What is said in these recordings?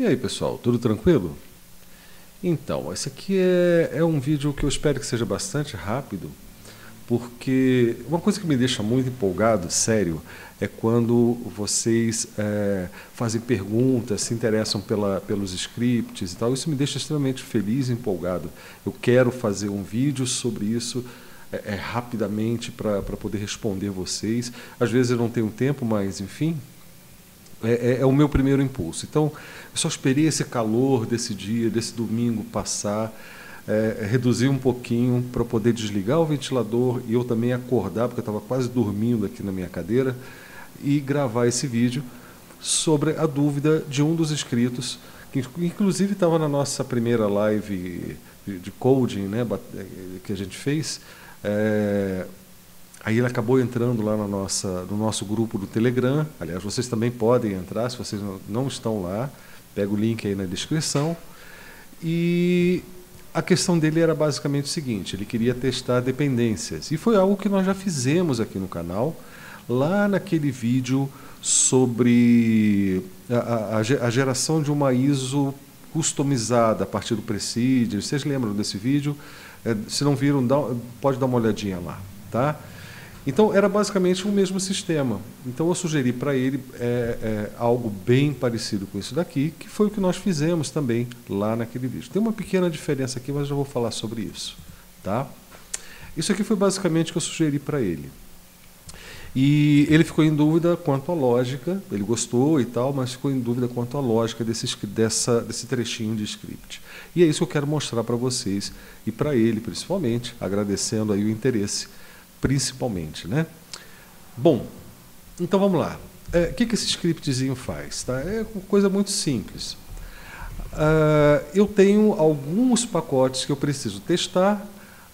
E aí pessoal, tudo tranquilo? Então, esse aqui é, é um vídeo que eu espero que seja bastante rápido, porque uma coisa que me deixa muito empolgado, sério, é quando vocês é, fazem perguntas, se interessam pela, pelos scripts e tal. Isso me deixa extremamente feliz e empolgado. Eu quero fazer um vídeo sobre isso é, é rapidamente para poder responder vocês. Às vezes eu não tenho tempo, mas enfim, é, é, é, o meu primeiro impulso. Então, eu só esperei esse calor desse dia, desse domingo passar, é, reduzir um pouquinho para poder desligar o ventilador e eu também acordar, porque eu estava quase dormindo aqui na minha cadeira, e gravar esse vídeo sobre a dúvida de um dos inscritos, que inclusive estava na nossa primeira live de coding né, que a gente fez. Aí ele acabou entrando lá na nossa, no nosso grupo do Telegram. Aliás, vocês também podem entrar, se vocês não estão lá. Pega o link aí na descrição. E a questão dele era basicamente o seguinte: ele queria testar dependências. E foi algo que nós já fizemos aqui no canal, lá naquele vídeo sobre a, a, a geração de uma ISO customizada a partir do Presidio. Vocês lembram desse vídeo? É, se não viram, dá, pode dar uma olhadinha lá. Tá? Então, era basicamente o mesmo sistema. Então, eu sugeri para ele é, é, algo bem parecido com isso daqui, que foi o que nós fizemos também lá naquele vídeo. Tem uma pequena diferença aqui, mas eu vou falar sobre isso. Tá? Isso aqui foi basicamente o que eu sugeri para ele. E ele ficou em dúvida quanto à lógica, ele gostou e tal, mas ficou em dúvida quanto à lógica desse, dessa, desse trechinho de script. E é isso que eu quero mostrar para vocês e para ele principalmente, agradecendo aí o interesse principalmente. Né? Bom, então vamos lá. É, o que, que esse scriptzinho faz? Tá? É uma coisa muito simples. Uh, eu tenho alguns pacotes que eu preciso testar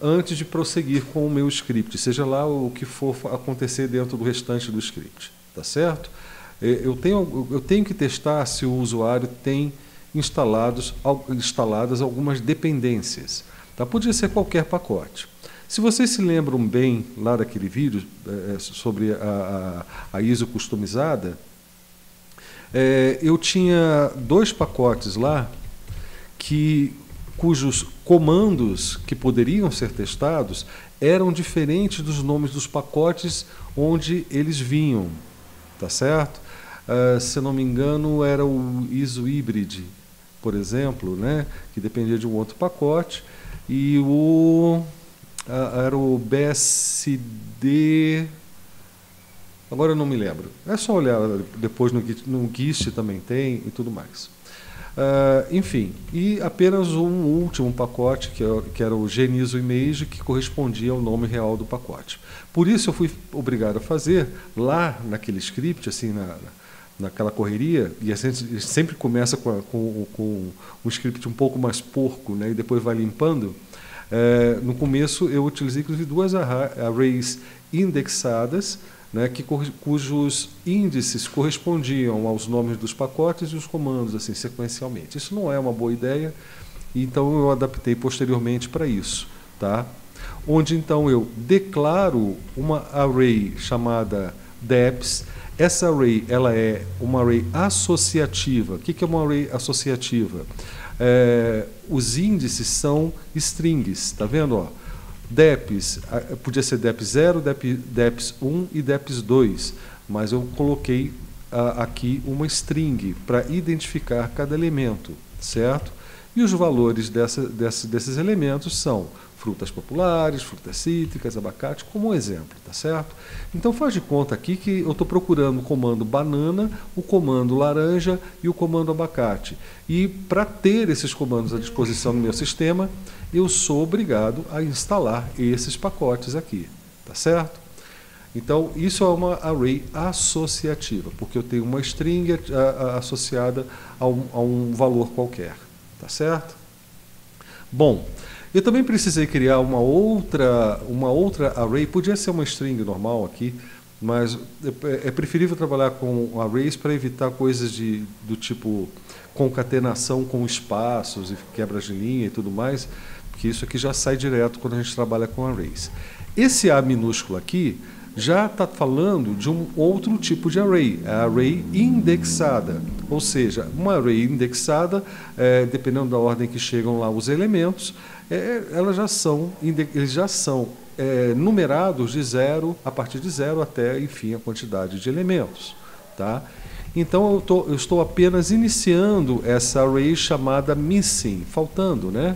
antes de prosseguir com o meu script, seja lá o que for acontecer dentro do restante do script. Tá certo? É, eu tenho, eu tenho que testar se o usuário tem instalados, instaladas algumas dependências. Tá? Podia ser qualquer pacote. Se vocês se lembram bem lá daquele vídeo é, sobre a, a, a, ISO customizada, é, eu tinha dois pacotes lá que cujos comandos que poderiam ser testados eram diferentes dos nomes dos pacotes onde eles vinham, tá certo? Uh, se não me engano, era o ISO hybrid, por exemplo, né, que dependia de um outro pacote, e o era o BSD. Agora eu não me lembro. É só olhar depois no, no GIST também tem e tudo mais. Uh, enfim, e apenas um último pacote, que, é, que era o Genizo Image, que correspondia ao nome real do pacote. Por isso eu fui obrigado a fazer lá naquele script, assim, na, naquela correria, e a gente sempre começa com, com, com um script um pouco mais porco, né, e depois vai limpando. É, no começo, eu utilizei inclusive duas arrays indexadas, né, que, cujos índices correspondiam aos nomes dos pacotes e os comandos assim sequencialmente. Isso não é uma boa ideia, então eu adaptei posteriormente para isso, tá? Onde então eu declaro uma array chamada deps. Essa array ela é uma array associativa. O que é uma array associativa? É, os índices são strings, está vendo? Ó? DEPs, podia ser DEPs 0, DEPs 1 e DEPs 2, mas eu coloquei a, aqui uma string para identificar cada elemento, certo? E os valores dessa, dessa, desses elementos são frutas populares, frutas cítricas, abacate, como um exemplo, tá certo? Então faz de conta aqui que eu estou procurando o comando banana, o comando laranja e o comando abacate. E para ter esses comandos à disposição no meu sistema, eu sou obrigado a instalar esses pacotes aqui, tá certo? Então, isso é uma array associativa, porque eu tenho uma string associada a um, a um valor qualquer, tá certo? Bom, eu também precisei criar uma outra, uma outra array, podia ser uma string normal aqui, mas é, é preferível trabalhar com arrays para evitar coisas de, do tipo concatenação com espaços e quebra de linha e tudo mais, porque isso aqui já sai direto quando a gente trabalha com arrays. Esse A minúsculo aqui já está falando de um outro tipo de array, a array indexada. Ou seja, uma array indexada, é, dependendo da ordem que chegam lá os elementos, é, elas já são, eles já são é, numerados de zero, a partir de zero até, enfim, a quantidade de elementos. Tá? Então eu, tô, eu estou apenas iniciando essa array chamada missing, faltando, né?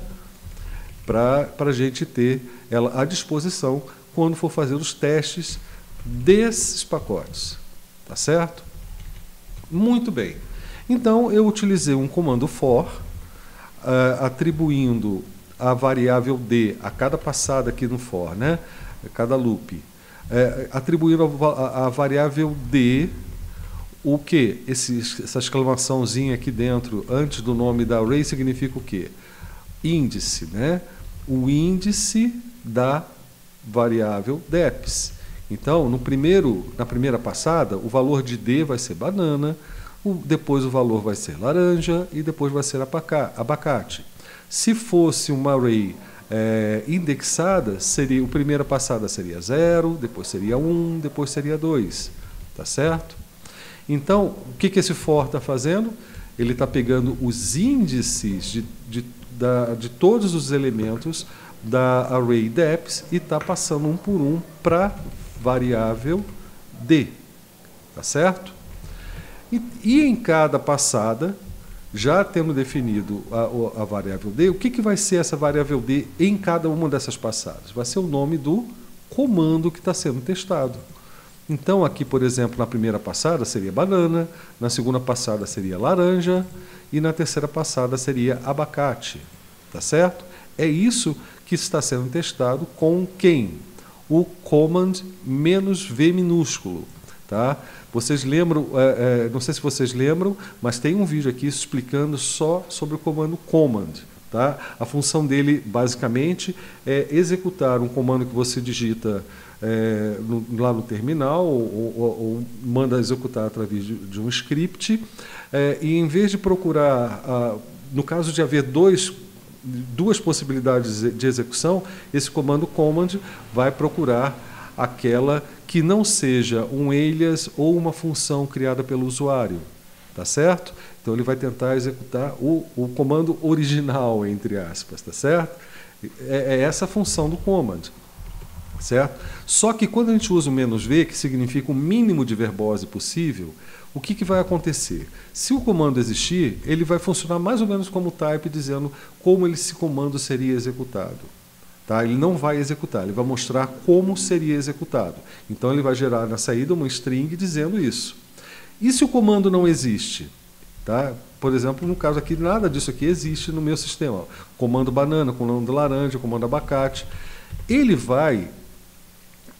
Para a gente ter ela à disposição quando for fazer os testes desses pacotes. Tá certo? Muito bem. Então, eu utilizei um comando for, uh, atribuindo a variável d a cada passada aqui no for, né? a cada loop, uh, atribuindo a, a, variável d o que? essa exclamaçãozinha aqui dentro, antes do nome da array, significa o quê? Índice, né? O índice da variável deps. Então, no primeiro, na primeira passada, o valor de D vai ser banana, o, depois o valor vai ser laranja e depois vai ser abacate. Se fosse uma array é, indexada, seria, a primeira passada seria 0, depois seria 1, um, depois seria 2. Tá certo? Então, o que, que esse for está fazendo? Ele está pegando os índices de, de, da, de todos os elementos da array deps e está passando um por um para variável d. Tá certo? E, e, em cada passada, já tendo definido a, a variável d, o que, que vai ser essa variável d em cada uma dessas passadas? Vai ser o nome do comando que está sendo testado. Então, aqui, por exemplo, na primeira passada seria banana, na segunda passada seria laranja e na terceira passada seria abacate. Tá certo? É isso que está sendo testado com quem? O command menos V minúsculo. Tá? Vocês lembram, é, é, não sei se vocês lembram, mas tem um vídeo aqui explicando só sobre o comando command. Tá? A função dele, basicamente, é executar um comando que você digita é, no, lá no terminal ou, ou, ou, manda executar através de, de um script. É, e em vez de procurar, ah, no caso de haver dois duas possibilidades de execução, esse comando command vai procurar aquela que não seja um alias ou uma função criada pelo usuário. Tá certo? Então ele vai tentar executar o, o comando original, entre aspas, tá certo? É, é essa a função do command. Certo? Só que quando a gente usa o "-v", que significa o mínimo de verbose possível, o que, que, vai acontecer? Se o comando existir, ele vai funcionar mais ou menos como type, dizendo como esse comando seria executado. Tá? Ele não vai executar, ele vai mostrar como seria executado. Então ele vai gerar na saída uma string dizendo isso. E se o comando não existe? Tá? Por exemplo, no caso aqui, nada disso aqui existe no meu sistema. Comando banana, comando laranja, comando abacate. Ele vai,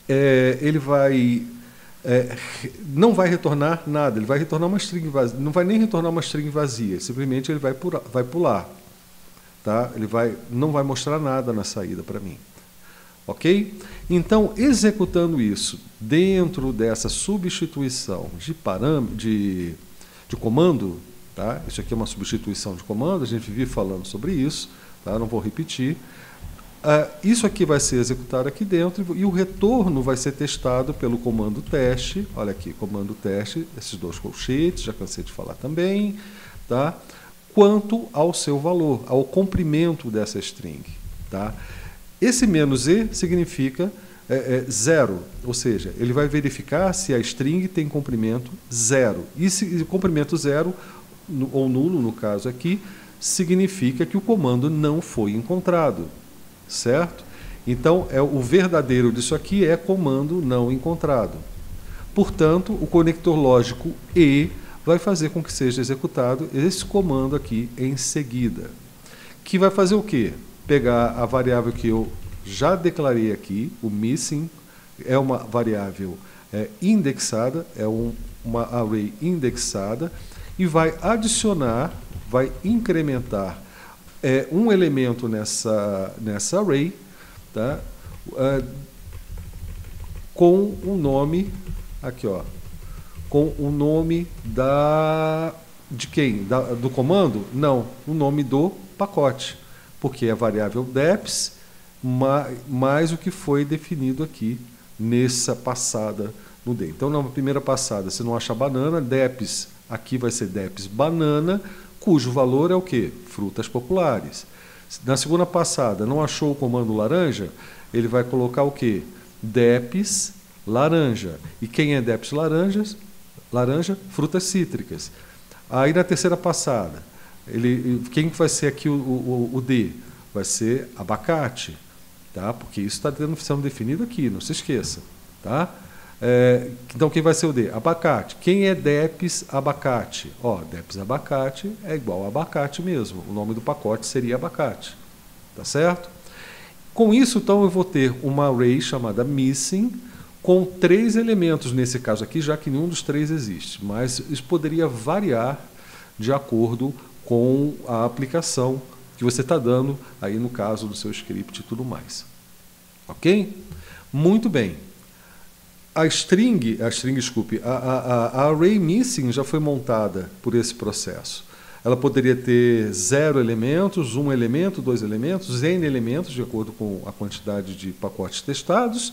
é, ele vai é, não vai retornar nada, ele vai retornar uma string vazia, não vai nem retornar uma string vazia, simplesmente ele vai, pular, vai pular. Tá? Ele vai, não vai mostrar nada na saída para mim. Ok? Então, executando isso dentro dessa substituição de, de, de comando, tá? isso aqui é uma substituição de comando, a gente vive falando sobre isso, tá? não vou repetir. Uh, isso aqui vai ser executado aqui dentro e o retorno vai ser testado pelo comando teste. Olha aqui, comando teste, esses dois colchetes, já cansei de falar também. Tá? Quanto ao seu valor, ao comprimento dessa string. Tá? Esse menos e significa é, é, zero, ou seja, ele vai verificar se a string tem comprimento zero. E se comprimento zero, ou nulo no caso aqui, significa que o comando não foi encontrado certo? Então, é o verdadeiro disso aqui é comando não encontrado. Portanto, o conector lógico E vai fazer com que seja executado esse comando aqui em seguida. Que vai fazer o quê? Pegar a variável que eu já declarei aqui, o missing, é uma variável é, indexada, é um, uma array indexada, e vai adicionar, vai incrementar é, um elemento nessa, nessa array tá? Uh, com o nome aqui ó com o nome da de quem da, do comando não o nome do pacote porque é a variável deps mais, mais o que foi definido aqui nessa passada no D. Então, na primeira passada, se não achar banana, DEPS, aqui vai ser DEPS banana, cujo valor é o quê? Frutas populares. Na segunda passada, não achou o comando laranja, ele vai colocar o quê? DEPS laranja. E quem é DEPS laranjas? Laranja, frutas cítricas. Aí na terceira passada, ele, quem vai ser aqui o, o, o D? Vai ser abacate, tá? Porque isso está sendo definido aqui, não se esqueça, tá? É, então, quem vai ser o D? Abacate. Quem é DEPS abacate? Ó, DEPS abacate é igual a abacate mesmo. O nome do pacote seria abacate. Tá certo? Com isso, então, eu vou ter uma array chamada missing com três elementos nesse caso aqui, já que nenhum dos três existe. Mas isso poderia variar de acordo com a aplicação que você está dando aí no caso do seu script e tudo mais. Ok? Muito bem a string, a string, desculpe, a, a, a, array missing já foi montada por esse processo. Ela poderia ter zero elementos, um elemento, dois elementos, n elementos, de acordo com a quantidade de pacotes testados,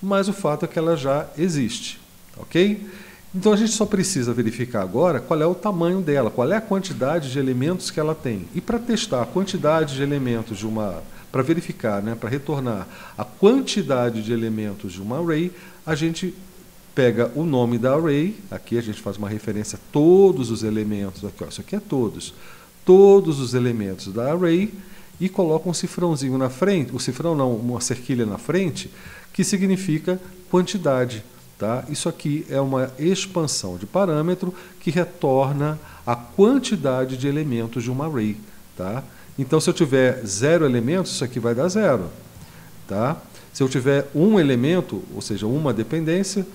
mas o fato é que ela já existe. Ok? Então a gente só precisa verificar agora qual é o tamanho dela, qual é a quantidade de elementos que ela tem. E para testar a quantidade de elementos de uma. Para verificar, né, para retornar a quantidade de elementos de uma array, a gente pega o nome da array, aqui a gente faz uma referência a todos os elementos, aqui, ó, isso aqui é todos, todos os elementos da array, e coloca um cifrãozinho na frente, o cifrão não, uma cerquilha na frente, que significa quantidade. Tá? Isso aqui é uma expansão de parâmetro que retorna a quantidade de elementos de uma array. Tá? Então, se eu tiver zero elementos, isso aqui vai dar zero. Tá? Se eu tiver um elemento, ou seja, uma dependência,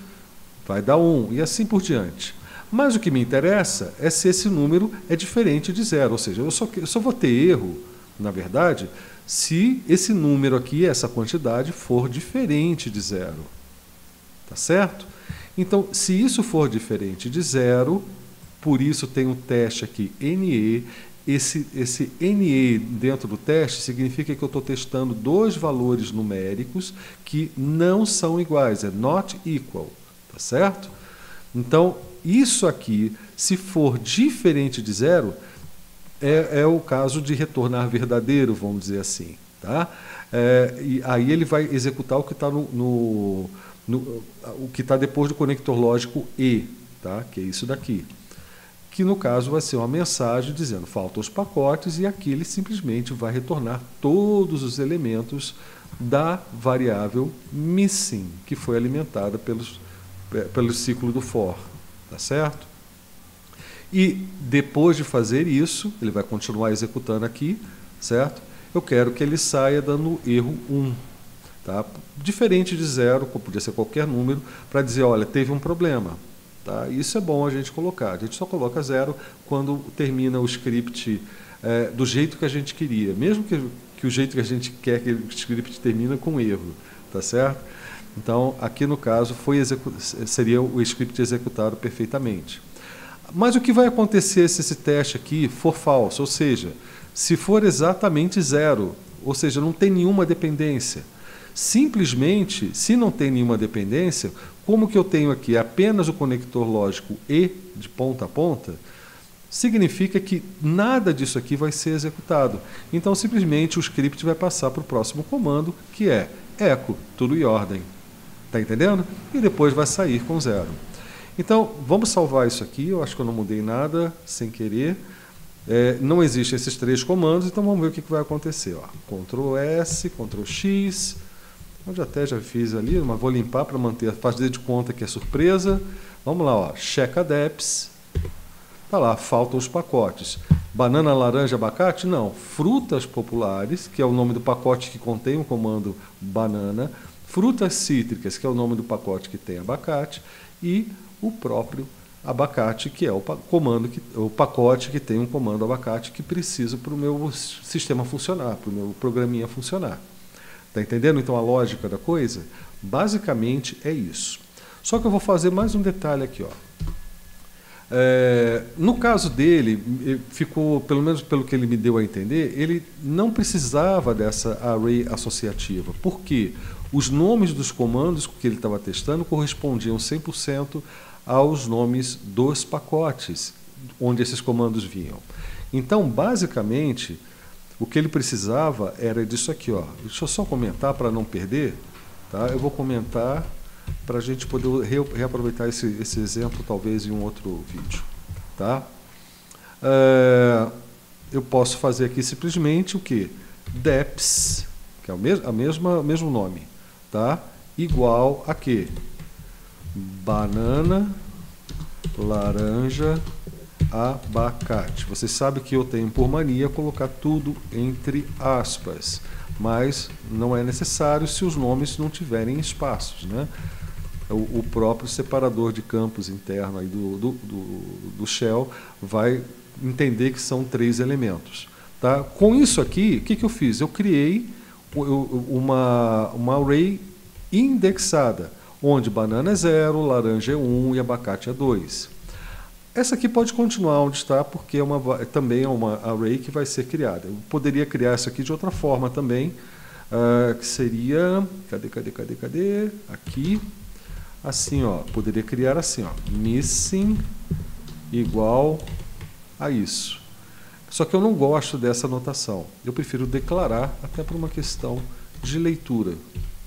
vai dar um, e assim por diante. Mas o que me interessa é se esse número é diferente de zero, ou seja, eu só, eu só vou ter erro, na verdade, se esse número aqui, essa quantidade, for diferente de zero. Tá certo? Então, se isso for diferente de zero, por isso tem um teste aqui, NE, esse, esse NE dentro do teste significa que eu estou testando dois valores numéricos que não são iguais, é not equal, tá certo? Então, isso aqui, se for diferente de zero, é, é o caso de retornar verdadeiro, vamos dizer assim. Tá? É, e aí ele vai executar o que está no, no, no, o que está depois do conector lógico E, tá? que é isso daqui que no caso vai ser uma mensagem dizendo faltam os pacotes e aqui ele simplesmente vai retornar todos os elementos da variável missing, que foi alimentada pelos, é, pelo ciclo do for, tá certo? E depois de fazer isso, ele vai continuar executando aqui, certo? Eu quero que ele saia dando erro 1, tá? Diferente de zero, podia ser qualquer número, para dizer, olha, teve um problema, Tá? Isso é bom a gente colocar. A gente só coloca zero quando termina o script é, do jeito que a gente queria, mesmo que, que o jeito que a gente quer que o script termine com erro, tá certo? Então, aqui no caso, foi seria o script executado perfeitamente. Mas o que vai acontecer se esse teste aqui for falso? Ou seja, se for exatamente zero, ou seja, não tem nenhuma dependência. Simplesmente, se não tem nenhuma dependência, como que eu tenho aqui apenas o conector lógico E de ponta a ponta, significa que nada disso aqui vai ser executado. Então, simplesmente o script vai passar para o próximo comando, que é echo, tudo em ordem. Está entendendo? E depois vai sair com zero. Então, vamos salvar isso aqui. Eu acho que eu não mudei nada sem querer. É, não existem esses três comandos, então vamos ver o que, que vai acontecer. Ó. Ctrl S, Ctrl X, eu até já fiz ali, mas vou limpar para manter, fazer de conta que é surpresa. Vamos lá, ó, checa DEPS. Tá lá, faltam os pacotes. Banana, laranja, abacate? Não. Frutas populares, que é o nome do pacote que contém o comando banana. Frutas cítricas, que é o nome do pacote que tem abacate. E o próprio abacate, que é o comando que, o pacote que tem um comando abacate que preciso para o meu sistema funcionar, para o meu programinha funcionar. Está entendendo então a lógica da coisa? Basicamente é isso. Só que eu vou fazer mais um detalhe aqui. Ó. É, no caso dele, ficou, pelo menos pelo que ele me deu a entender, ele não precisava dessa array associativa. Por quê? Os nomes dos comandos que ele estava testando correspondiam 100% aos nomes dos pacotes onde esses comandos vinham. Então, basicamente, o que ele precisava era disso aqui. Ó. Deixa eu só comentar para não perder. Tá? Eu vou comentar para a gente poder reaproveitar esse, esse exemplo, talvez, em um outro vídeo. Tá? É, eu posso fazer aqui simplesmente o que? deps, que é o mesmo, a mesma, mesmo nome, tá? igual a? Banana, laranja, abacate. Você sabe que eu tenho por mania colocar tudo entre aspas, mas não é necessário se os nomes não tiverem espaços. Né? O, o próprio separador de campos interno aí do, do, do, do Shell vai entender que são três elementos. Tá? Com isso aqui, o que, que eu fiz? Eu criei uma, uma array indexada, onde banana é 0, laranja é 1 um, e abacate é 2. Essa aqui pode continuar onde está, porque é uma, também é uma array que vai ser criada. Eu poderia criar essa aqui de outra forma também, uh, que seria... Cadê, cadê, cadê, cadê? Aqui. Assim, ó. Poderia criar assim, ó. Missing igual a isso. Só que eu não gosto dessa notação. Eu prefiro declarar, até por uma questão de leitura.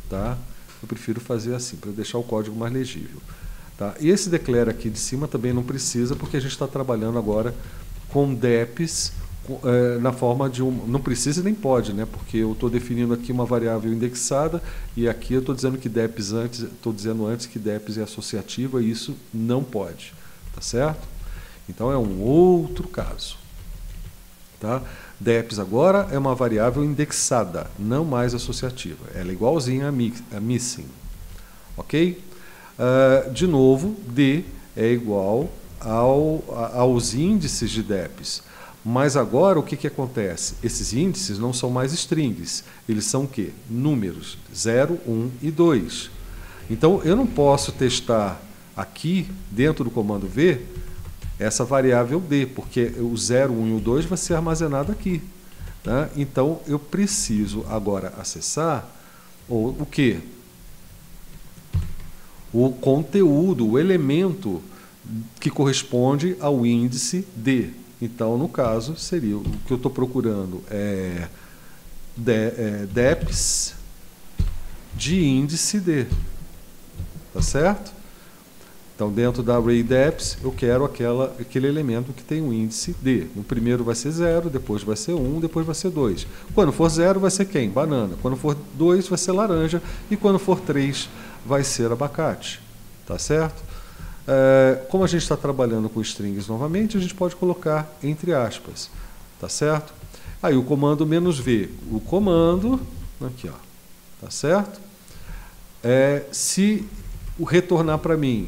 Tá? Eu prefiro fazer assim, para deixar o código mais legível. Tá? E esse declare aqui de cima também não precisa, porque a gente está trabalhando agora com DEPs é, na forma de um. Não precisa nem pode, né? porque eu estou definindo aqui uma variável indexada e aqui eu estou dizendo que DEPs antes, estou dizendo antes que DEPs é associativa e isso não pode. Tá certo? Então é um outro caso. Tá? DEPs agora é uma variável indexada, não mais associativa. Ela é igualzinha a, a missing. Ok? Uh, de novo, D é igual ao, aos índices de DEPs. Mas agora o que, que acontece? Esses índices não são mais strings, eles são o quê? Números, 0, 1 e 2. Então eu não posso testar aqui, dentro do comando V, essa variável D, porque o 0, 1 e o 2 vai ser armazenado aqui. Tá? Então eu preciso agora acessar o, o que? O conteúdo, o elemento que corresponde ao índice D. Então, no caso, seria o que eu estou procurando é, de, é DEPS de índice D. Tá certo? Então, dentro da array DEPS, eu quero aquela, aquele elemento que tem o índice D. No primeiro vai ser 0, depois vai ser 1, um, depois vai ser 2. Quando for 0, vai ser quem? Banana. Quando for 2, vai ser laranja. E quando for 3, vai ser abacate. Tá certo? É, como a gente está trabalhando com strings novamente, a gente pode colocar entre aspas. Tá certo? Aí o comando menos "-v", O comando, aqui, ó. Tá certo? É, se o retornar para mim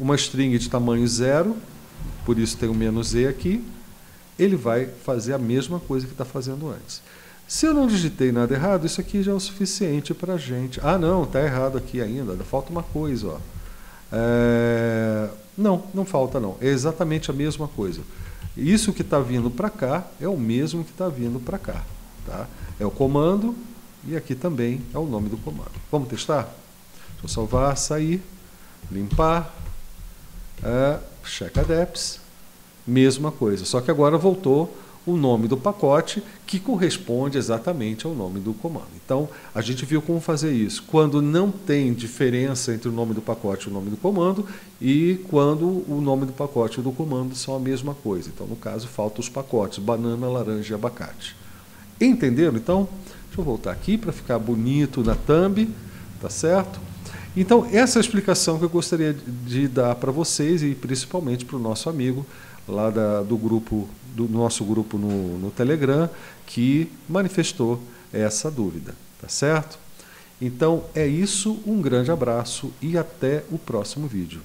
uma string de tamanho zero, por isso tem o menos "-e" aqui, ele vai fazer a mesma coisa que está fazendo antes. Se eu não digitei nada errado, isso aqui já é o suficiente para a gente. Ah, não, está errado aqui ainda, falta uma coisa. Ó. É... Não, não falta não. É exatamente a mesma coisa. Isso que está vindo para cá é o mesmo que está vindo para cá. Tá? É o comando e aqui também é o nome do comando. Vamos testar? Deixa eu salvar, sair, limpar, é, checa deps, mesma coisa. Só que agora voltou o nome do pacote que corresponde exatamente ao nome do comando. Então, a gente viu como fazer isso. Quando não tem diferença entre o nome do pacote e o nome do comando e quando o nome do pacote e o do comando são a mesma coisa. Então, no caso, faltam os pacotes, banana, laranja e abacate. Entenderam, então? Deixa eu voltar aqui para ficar bonito na thumb, tá certo? Então, essa é a explicação que eu gostaria de dar para vocês e principalmente para o nosso amigo lá da, do grupo do nosso grupo no, no Telegram que manifestou essa dúvida, tá certo? Então é isso, um grande abraço e até o próximo vídeo.